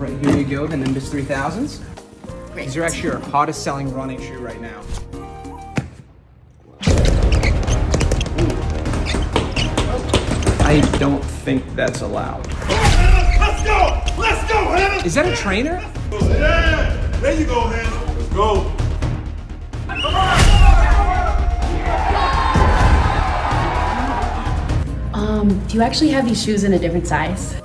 right here you go, the Nimbus 3000s. Great. These are actually our hottest selling running shoe right now. I don't think that's allowed. Let's go! Let's go, Hannah! Is that a trainer? Yeah! There you go, Hannah. Let's go. Um, do you actually have these shoes in a different size?